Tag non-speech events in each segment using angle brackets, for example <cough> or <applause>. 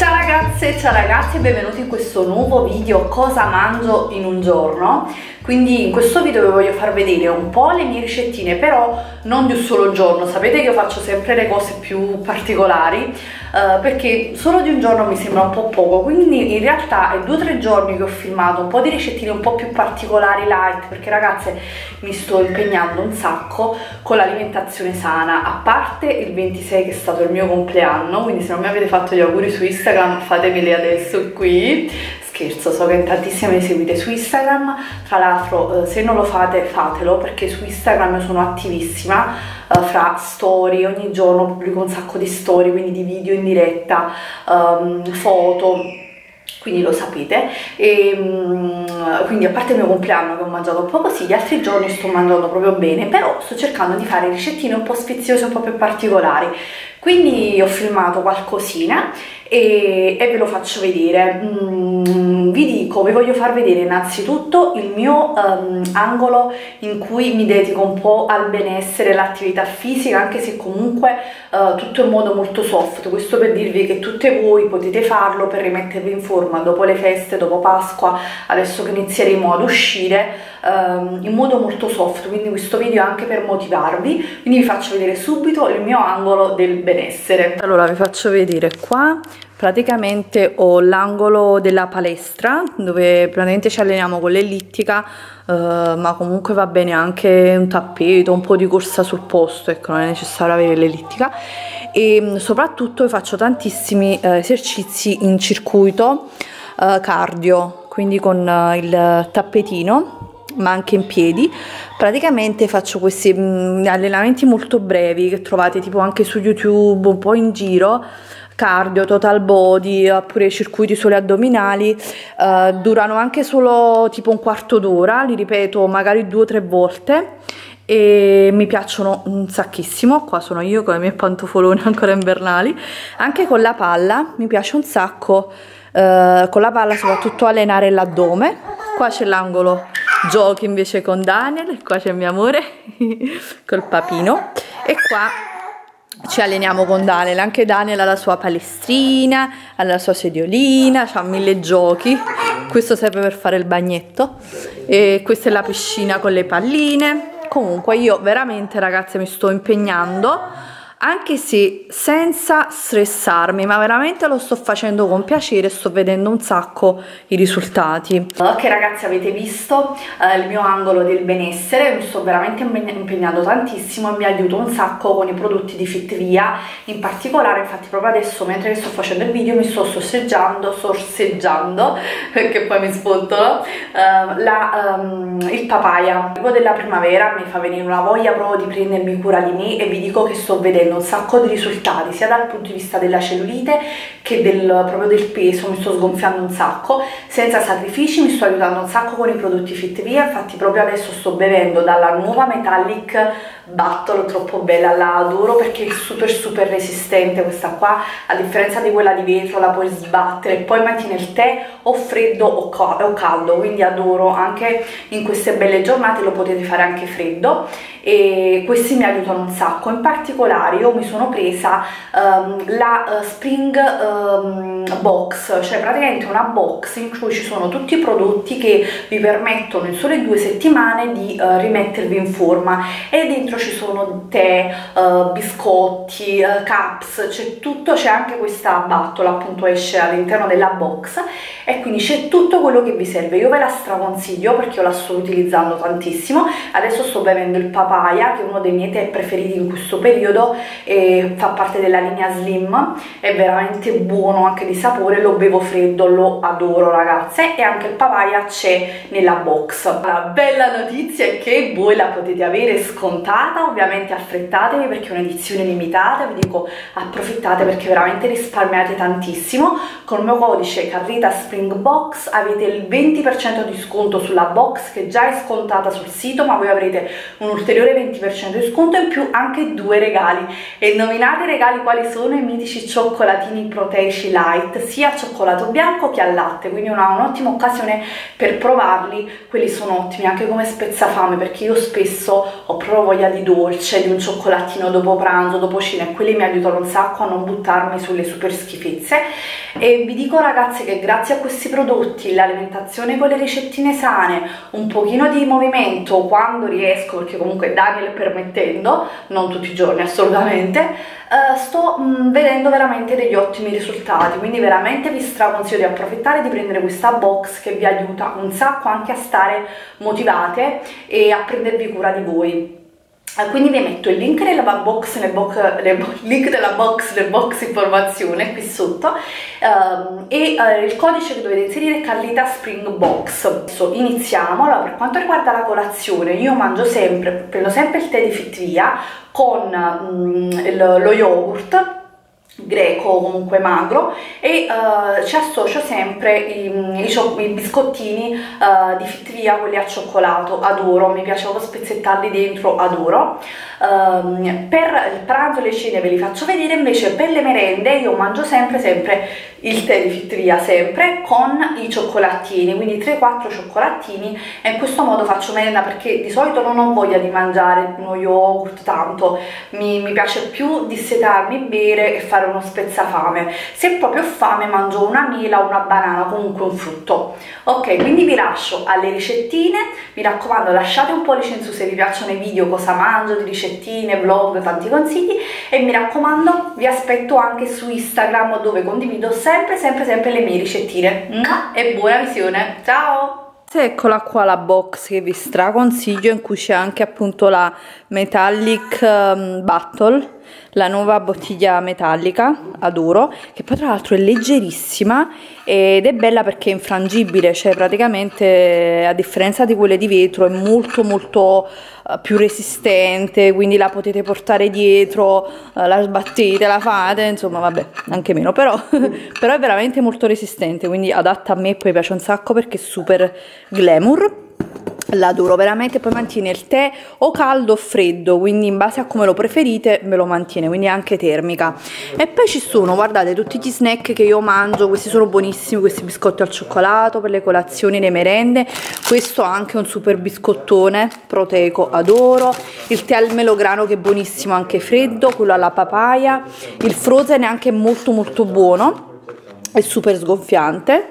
Ciao ragazze, ciao ragazzi e benvenuti in questo nuovo video cosa mangio in un giorno? Quindi in questo video vi voglio far vedere un po' le mie ricettine però non di un solo giorno. Sapete che io faccio sempre le cose più particolari uh, perché solo di un giorno mi sembra un po' poco quindi in realtà è due o tre giorni che ho filmato un po' di ricettine un po' più particolari light perché ragazze mi sto impegnando un sacco con l'alimentazione sana a parte il 26 che è stato il mio compleanno quindi se non mi avete fatto gli auguri su Instagram fatemeli adesso qui scherzo, so che in tantissime mi seguite su Instagram, tra l'altro eh, se non lo fate fatelo perché su Instagram sono attivissima eh, fra story, ogni giorno pubblico un sacco di story, quindi di video in diretta, um, foto, quindi lo sapete. E um, quindi a parte il mio compleanno che ho mangiato un po' così gli altri giorni sto mangiando proprio bene però sto cercando di fare ricettine un po' sfiziose un po' più particolari. Quindi ho filmato qualcosina e, e ve lo faccio vedere. Mm, vi dico vi voglio far vedere innanzitutto il mio um, angolo in cui mi dedico un po' al benessere all'attività fisica anche se comunque uh, tutto in modo molto soft. Questo per dirvi che tutte voi potete farlo per rimettervi in forma dopo le feste dopo Pasqua adesso che inizieremo ad uscire um, in modo molto soft quindi questo video è anche per motivarvi. Quindi vi faccio vedere subito il mio angolo del benessere. Allora vi faccio vedere qua praticamente ho l'angolo della palestra dove praticamente ci alleniamo con l'ellittica uh, ma comunque va bene anche un tappeto un po' di corsa sul posto ecco non è necessario avere l'ellittica. E mm, soprattutto faccio tantissimi uh, esercizi in circuito uh, cardio quindi con il tappetino ma anche in piedi. Praticamente faccio questi mm, allenamenti molto brevi che trovate tipo anche su youtube un po' in giro. Cardio, total body oppure circuiti soli addominali uh, durano anche solo tipo un quarto d'ora li ripeto magari due o tre volte. E mi piacciono un sacchissimo. Qua sono io con i miei pantofoloni <laughs> ancora invernali. Anche con la palla mi piace un sacco uh, con la palla soprattutto allenare l'addome. Qua c'è l'angolo giochi invece con Daniel, qua c'è mio amore <laughs> col papino. E qua ci alleniamo con Daniel, anche Daniel ha la sua palestrina, ha la sua sediolina, ha mille giochi, questo serve per fare il bagnetto. E questa è la piscina con le palline, comunque io veramente ragazze mi sto impegnando anche se senza stressarmi ma veramente lo sto facendo con piacere sto vedendo un sacco i risultati. Ok ragazzi avete visto eh, il mio angolo del benessere? Mi sto veramente impegnando tantissimo e mi aiuto un sacco con i prodotti di Fitvia in particolare infatti proprio adesso mentre sto facendo il video mi sto sorseggiando sorseggiando <laughs> perché poi mi spuntano eh, um, il papaya. Il della primavera mi fa venire una voglia proprio di prendermi cura di me e vi dico che sto vedendo ottenendo un sacco di risultati sia dal punto di vista della cellulite che del, proprio del peso, mi sto sgonfiando un sacco, senza sacrifici, mi sto aiutando un sacco con i prodotti Fit Via, infatti proprio adesso sto bevendo dalla nuova Metallic Battle, troppo bella, la adoro perché è super super resistente questa qua, a differenza di quella di vetro la puoi sbattere poi metti nel tè o freddo o, o caldo, quindi adoro anche in queste belle giornate, lo potete fare anche freddo. E questi mi aiutano un sacco, in particolare io mi sono presa um, la uh, Spring um, Box, cioè praticamente una box in cui ci sono tutti i prodotti che vi permettono in sole due settimane di uh, rimettervi in forma. E dentro ci sono tè, uh, biscotti, caps, c'è tutto, c'è anche questa battola appunto esce all'interno della box e quindi c'è tutto quello che vi serve, io ve la straconsiglio perché io la sto utilizzando tantissimo, adesso sto bevendo il papaya che è uno dei miei tè preferiti in questo periodo e fa parte della linea Slim, è veramente buono anche di sapore, lo bevo freddo, lo adoro ragazze e anche il papaya c'è nella box. La bella notizia è che voi la potete avere scontata, ovviamente affrettatevi perché è un'edizione limitata, vi dico approfittate perché veramente risparmiate tantissimo, con il mio codice Carrita Spring Box avete il 20% di sconto sulla box che già è scontata sul sito ma voi avrete un ulteriore 20% di sconto in più anche due regali e nominate i regali quali sono? I mitici cioccolatini proteici Light sia al cioccolato bianco che al latte. Quindi una un'ottima occasione per provarli. Quelli sono ottimi anche come spezzafame perché io spesso ho proprio voglia di dolce di un cioccolatino dopo pranzo dopo cena e quelli mi aiutano un sacco a non buttarmi sulle super schifezze. E vi dico ragazzi che grazie a questi prodotti l'alimentazione con le ricettine sane un pochino di movimento quando riesco perché comunque Daniel permettendo non tutti i giorni assolutamente uh, sto mh, mm, vedendo veramente degli ottimi risultati quindi veramente vi straconsiglio di approfittare di prendere questa box che vi aiuta un sacco anche a stare motivate e a prendervi cura di voi quindi vi metto il link nella box, nel box, <laughs> nel link della box nel box informazione qui sotto um, e uh, il codice che dovete inserire è Carlita Spring Box. Adesso iniziamo, allora per quanto riguarda la colazione io mangio sempre, prendo sempre il tè di Fitvia con um, lo yogurt greco comunque magro e uh, ci associo sempre i, i, i biscottini uh, di Fitvia, quelli al cioccolato, adoro, mi piace proprio spezzettarli dentro, adoro. Um, per il pranzo e le cene ve li faccio vedere, invece per le merende io mangio sempre sempre il tè di Fitvia, sempre con i cioccolatini, quindi 3-4 cioccolatini e in questo modo faccio merenda perché di solito non ho voglia di mangiare uno yogurt tanto, mi, mi piace più dissetarmi, bere e fare uno spezzafame. Se proprio ho fame mangio una mela, una banana, comunque un frutto. Ok, quindi vi lascio alle ricettine, mi raccomando lasciate un pollice in su se vi piacciono i video, cosa mangio, di ricettine, vlog, tanti consigli e mi raccomando vi aspetto anche su Instagram dove condivido sempre sempre sempre le mie ricettine. E buona visione, ciao! Eccola qua la box che vi straconsiglio in cui c'è anche appunto la Metallic um, Battle la nuova bottiglia metallica, adoro, che poi tra l'altro è leggerissima ed è bella perché è infrangibile, cioè praticamente a differenza di quelle di vetro è molto molto uh, più resistente, quindi la potete portare dietro, uh, la sbattete, la fate, insomma vabbè, anche meno, però, <laughs> però è veramente molto resistente, quindi adatta a me, poi piace un sacco perché è super glamour l'adoro veramente poi mantiene il tè o caldo o freddo quindi in base a come lo preferite me lo mantiene quindi anche termica. E poi ci sono guardate tutti gli snack che io mangio questi sono buonissimi questi biscotti al cioccolato per le colazioni le merende questo anche un super biscottone proteico adoro il tè al melograno che è buonissimo anche freddo quello alla papaya il frozen è anche molto molto buono è super sgonfiante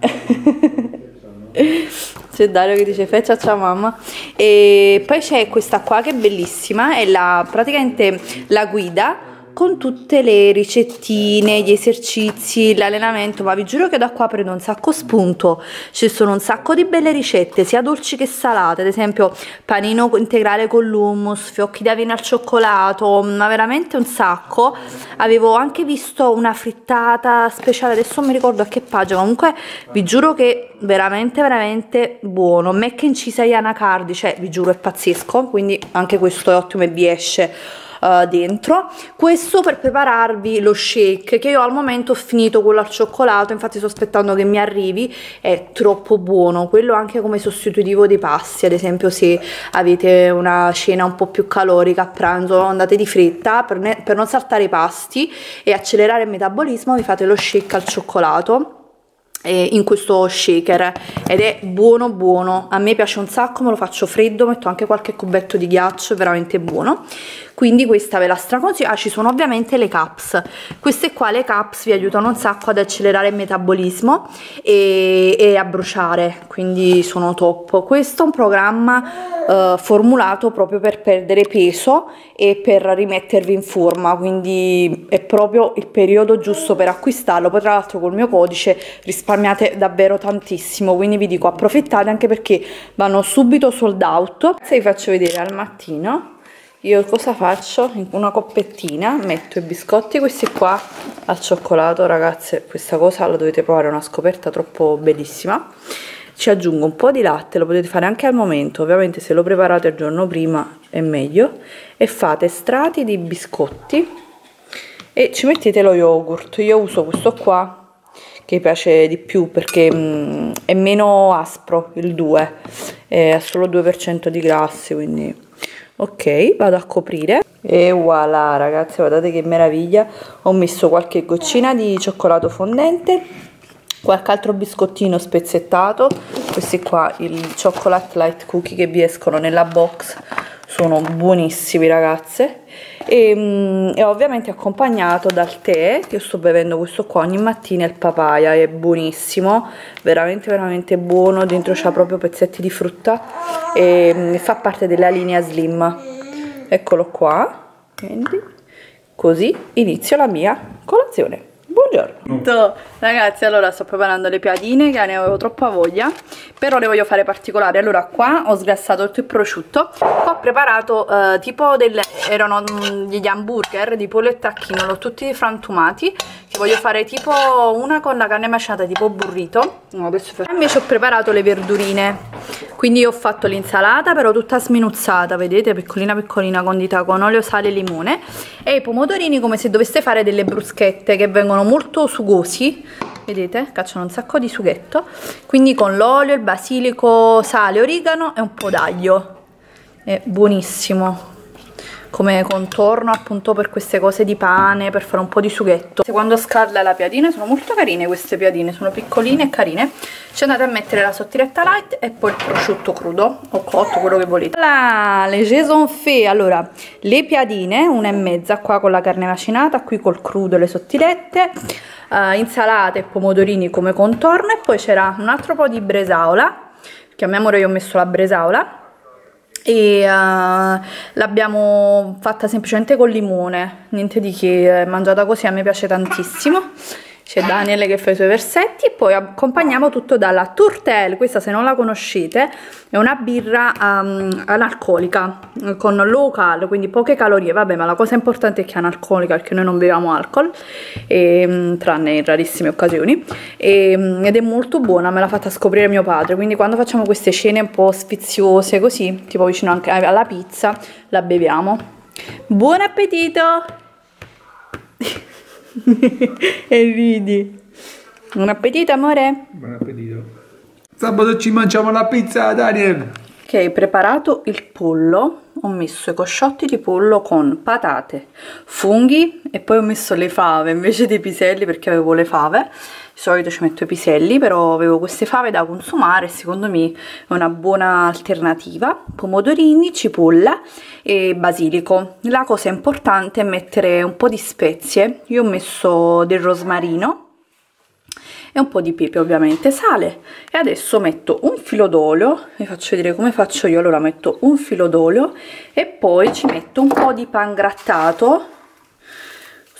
<laughs> c'è Dario che dice feccia ciao mamma. E poi c'è questa qua che è bellissima è la, praticamente la guida con tutte le ricettine, gli esercizi, l'allenamento, ma vi giuro che da qua prendo un sacco spunto, ci sono un sacco di belle ricette, sia dolci che salate, ad esempio panino integrale con l'hummus, fiocchi d'avena al cioccolato, ma veramente un sacco. Avevo anche visto una frittata speciale, adesso non mi ricordo a che pagina, comunque vi giuro che veramente veramente buono. Mac and cheese anacardi, cioè vi giuro è pazzesco, quindi anche questo è ottimo e vi esce uh, dentro. Questo per prepararvi lo shake che io al momento ho finito quello al cioccolato infatti sto aspettando che mi arrivi è troppo buono. Quello anche come sostitutivo dei pasti ad esempio se avete una cena un po' più calorica a pranzo andate di fretta per, per non saltare i pasti e accelerare il metabolismo vi fate lo shake al cioccolato in questo shaker. Ed è buono buono. A me piace un sacco me lo faccio freddo metto anche qualche cubetto di ghiaccio è veramente buono. Quindi questa ve la straconsiglio. Ah, ci sono ovviamente le caps queste qua le caps vi aiutano un sacco ad accelerare il metabolismo e, e a bruciare. Quindi sono top. Questo è un programma uh, formulato proprio per perdere peso e per rimettervi in forma. Quindi è proprio il periodo giusto per acquistarlo. Poi tra l'altro col mio codice risparmiate davvero tantissimo quindi vi dico approfittate anche perché vanno subito sold out. Se vi faccio vedere al mattino io cosa faccio? una coppettina metto i biscotti questi qua al cioccolato. Ragazze questa cosa la dovete provare è una scoperta troppo bellissima. Ci aggiungo un po' di latte lo potete fare anche al momento. Ovviamente se lo preparate il giorno prima è meglio. E fate strati di biscotti e ci mettete lo yogurt. Io uso questo qua che piace di più perché mm, è meno aspro il 2 è solo 2% di grassi quindi ok vado a coprire. E voilà ragazzi guardate che meraviglia. Ho messo qualche goccina di cioccolato fondente qualche altro biscottino spezzettato. Questi qua il chocolate light cookie che vi escono nella box sono buonissimi ragazze. E, mm, e, ovviamente accompagnato dal tè io sto bevendo questo qua ogni mattina il papaya è buonissimo veramente veramente buono. Dentro c'ha proprio pezzetti di frutta e mm, fa parte della linea slim. Eccolo qua. Quindi così inizio la mia colazione buongiorno. Ragazzi allora sto preparando le piadine che ne avevo troppa voglia però le voglio fare particolari. Allora qua ho sgrassato tutto il prosciutto. Ho preparato uh, tipo delle erano mm, degli hamburger di pollo e tacchino l'ho tutti frantumati. Ti voglio fare tipo una con la carne macinata tipo burrito. No, adesso invece ho preparato le verdurine quindi ho fatto l'insalata però tutta sminuzzata vedete? Piccolina piccolina condita con olio sale e limone. E i pomodorini come se doveste fare delle bruschette che vengono molto sugosi vedete? Cacciano un sacco di sughetto. Quindi con l'olio il basilico sale origano e un po' d'aglio. È buonissimo come contorno appunto per queste cose di pane, per fare un po' di sughetto. Quando scalda la piadina sono molto carine queste piadine, sono piccoline e carine. Ci andate a mettere la sottiletta light e poi il prosciutto crudo o cotto, quello che volete. La le jason fait, allora le piadine, una e mezza qua con la carne macinata, qui col crudo e le sottilette, uh, insalate e pomodorini come contorno e poi c'era un altro po' di bresaola, chiamiamolo io ho messo la bresaola e uh, l'abbiamo fatta semplicemente con limone, niente di che, mangiata così a me piace tantissimo c'è Daniele che fa i suoi versetti e poi accompagniamo tutto dalla Tourtel, questa se non la conoscete è una birra um, analcolica con low cal, quindi poche calorie, vabbè ma la cosa importante è che è analcolica perché noi non beviamo alcol, e, um, tranne in rarissime occasioni e, um, ed è molto buona, me l'ha fatta scoprire mio padre, quindi quando facciamo queste cene un po' sfiziose così, tipo vicino anche alla pizza, la beviamo. Buon appetito! <laughs> <laughs> e ridi. Buon appetito, amore? Buon appetito. Sabato ci mangiamo la pizza, Daniel. Ok, preparato il pollo. Ho messo i cosciotti di pollo con patate, funghi e poi ho messo le fave invece dei piselli perché avevo le fave. Di solito ci metto i piselli però avevo queste fave da consumare secondo me è una buona alternativa. Pomodorini, cipolla e basilico. La cosa importante è mettere un po' di spezie. Io ho messo del rosmarino e un po' di pepe ovviamente, sale. E adesso metto un filo d'olio, vi faccio vedere come faccio io, allora metto un filo d'olio e poi ci metto un po' di pan grattato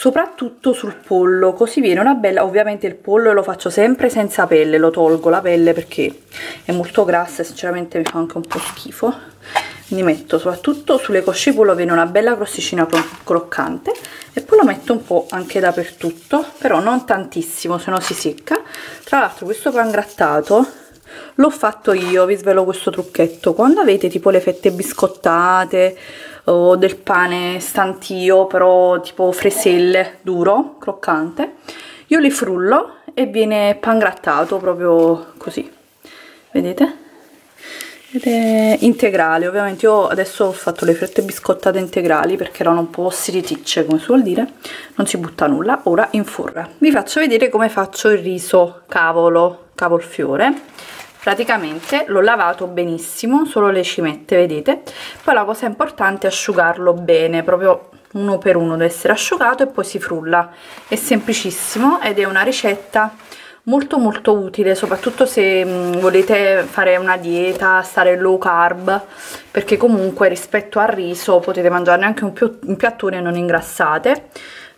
soprattutto sul pollo così viene una bella ovviamente il pollo lo faccio sempre senza pelle lo tolgo la pelle perché è molto grassa e sinceramente mi fa anche un po' schifo. Quindi metto soprattutto sulle cosce pollo viene una bella crosticina croccante e poi lo metto un po' anche dappertutto però non tantissimo se no si secca. Tra l'altro questo pan grattato l'ho fatto io vi svelo questo trucchetto. Quando avete tipo le fette biscottate o del pane stantio però tipo freselle duro croccante io li frullo e viene pangrattato proprio così. Vedete? Ed è integrale ovviamente io adesso ho fatto le fette biscottate integrali perché erano un po' siriticce come si vuol dire. Non si butta nulla ora in forra. Vi faccio vedere come faccio il riso cavolo cavolfiore praticamente l'ho lavato benissimo solo le cimette vedete? Poi la cosa importante è asciugarlo bene proprio uno per uno deve essere asciugato e poi si frulla. È semplicissimo ed è una ricetta molto molto utile soprattutto se mh, volete fare una dieta stare low carb perché comunque rispetto al riso potete mangiarne anche un, più, un piattone e non ingrassate.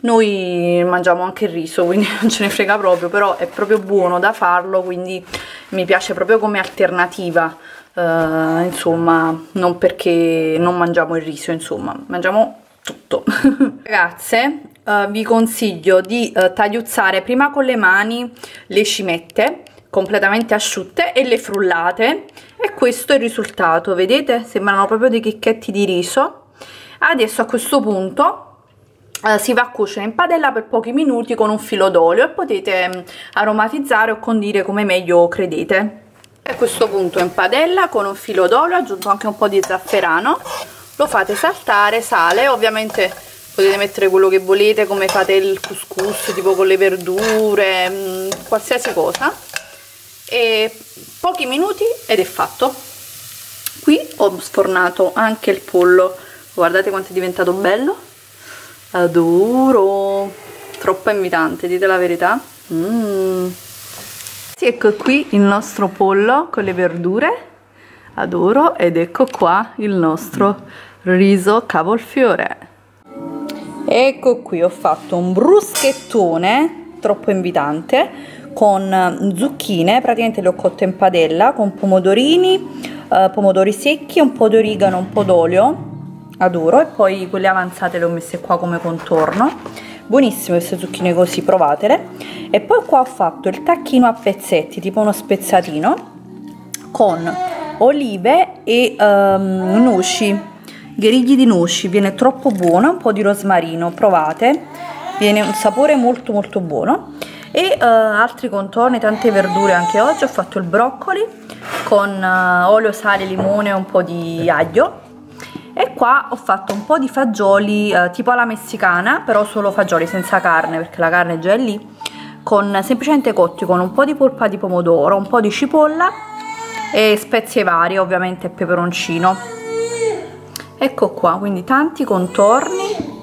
Noi mangiamo anche il riso <laughs> quindi non ce ne frega proprio però è proprio buono da farlo quindi mi piace proprio come alternativa. Uh, insomma non perché non mangiamo il riso insomma mangiamo tutto. <laughs> Ragazze uh, vi consiglio di uh, tagliuzzare prima con le mani le cimette completamente asciutte e le frullate. E questo è il risultato vedete? Sembrano proprio dei chicchetti di riso. Adesso a questo punto Uh, si va a cuocere in padella per pochi minuti con un filo d'olio e potete um, aromatizzare o condire come meglio credete. A questo punto in padella con un filo d'olio aggiunto anche un po' di zafferano. Lo fate saltare sale ovviamente potete mettere quello che volete come fate il couscous tipo con le verdure mh, mm, qualsiasi cosa. E pochi minuti ed è fatto. Qui ho sfornato anche il pollo. Guardate quanto è diventato bello. Adoro. Troppo invitante dite la verità. Mm. sì, ecco qui il nostro pollo con le verdure. Adoro ed ecco qua il nostro riso cavolfiore ecco qui ho fatto un bruschettone troppo invitante con zucchine praticamente le ho cotte in padella con pomodorini eh, pomodori secchi un po' di origano un po' d'olio adoro e poi quelle avanzate le ho messe qua come contorno. Buonissime queste zucchine così provatele. E poi qua ho fatto il tacchino a pezzetti tipo uno spezzatino con olive e um, noci gherigli di noci viene troppo buono un po' di rosmarino provate. Viene un sapore molto molto buono. E uh, altri contorni tante verdure anche oggi ho fatto il broccoli con uh, olio sale limone un po' di aglio. E qua ho fatto un po' di fagioli uh, tipo alla messicana però solo fagioli senza carne perché la carne già è lì con semplicemente cotti con un po' di polpa di pomodoro un po' di cipolla e spezie varie ovviamente peperoncino ecco qua quindi tanti contorni.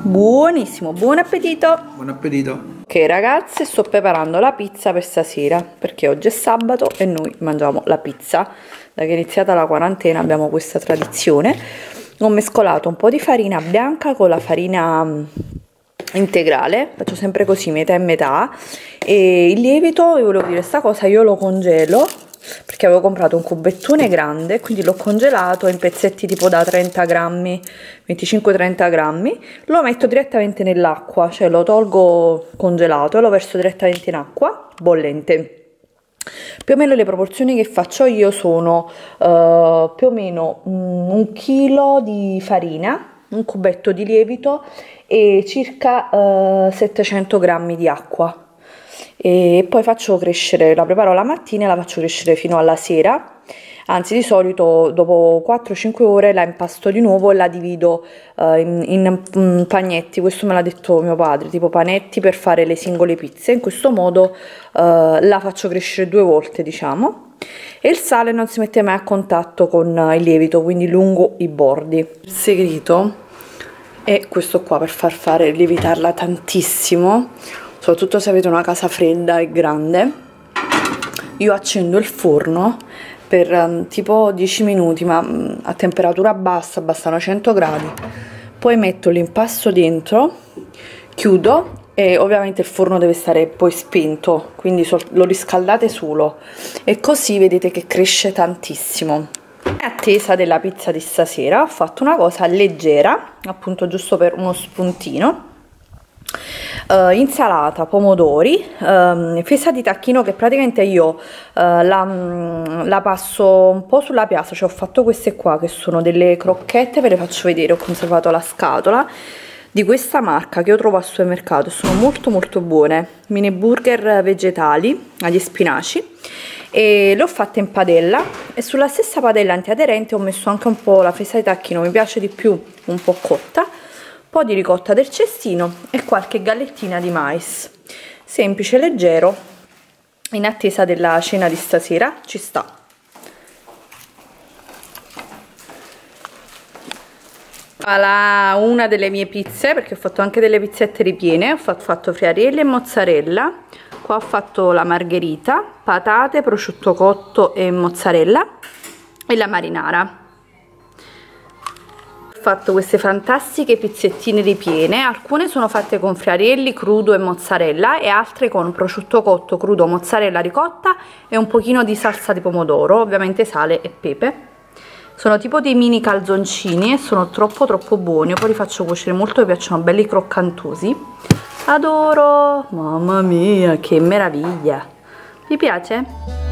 Buonissimo buon appetito. Buon appetito. Ok ragazze sto preparando la pizza per stasera perché oggi è sabato e noi mangiamo la pizza. Da che è iniziata la quarantena abbiamo questa tradizione. Ho mescolato un po' di farina bianca con la farina mm, integrale faccio sempre così metà e metà. E il lievito vi volevo dire questa cosa io lo congelo perché avevo comprato un cubettone grande quindi l'ho congelato in pezzetti tipo da 30 grammi 25-30 grammi lo metto direttamente nell'acqua cioè lo tolgo congelato e lo verso direttamente in acqua bollente. Più o meno le proporzioni che faccio io sono uh, più o meno um, un chilo di farina un cubetto di lievito e circa uh, 700 grammi di acqua e poi faccio crescere, la preparo la mattina e la faccio crescere fino alla sera. Anzi di solito dopo 4-5 ore la impasto di nuovo e la divido uh, in, in, in, pagnetti, questo me l'ha detto mio padre, tipo panetti per fare le singole pizze, in questo modo uh, la faccio crescere due volte diciamo. E il sale non si mette mai a contatto con il lievito, quindi lungo i bordi. Il segreto è questo qua per far fare lievitarla tantissimo soprattutto se avete una casa fredda e grande io accendo il forno per um, tipo 10 minuti ma um, a temperatura bassa bastano 100 gradi. Poi metto l'impasto dentro chiudo e ovviamente il forno deve stare poi spento quindi lo riscaldate solo. E così vedete che cresce tantissimo. In attesa della pizza di stasera ho fatto una cosa leggera appunto giusto per uno spuntino uh, insalata, pomodori, um, fesa di tacchino che praticamente io uh, la, mm, la, passo un po' sulla piazza, cioè ho fatto queste qua che sono delle crocchette, ve le faccio vedere, ho conservato la scatola di questa marca che io trovo al supermercato, sono molto molto buone, mini burger vegetali agli spinaci e le ho fatte in padella e sulla stessa padella antiaderente ho messo anche un po' la fesa di tacchino, mi piace di più un po' cotta po' di ricotta del cestino e qualche gallettina di mais. Semplice, leggero in attesa della cena di stasera ci sta. Alla una delle mie pizze perché ho fatto anche delle pizzette ripiene ho fatto, friarielli e mozzarella. Qua ho fatto la margherita patate, prosciutto cotto e mozzarella e la marinara fatto queste fantastiche pizzettine ripiene, alcune sono fatte con friarielli, crudo e mozzarella e altre con prosciutto cotto, crudo, mozzarella ricotta e un pochino di salsa di pomodoro, ovviamente sale e pepe. Sono tipo dei mini calzoncini e sono troppo troppo buoni, io poi li faccio cuocere molto, mi piacciono belli croccantosi. Adoro! Mamma mia, che meraviglia! Vi piace?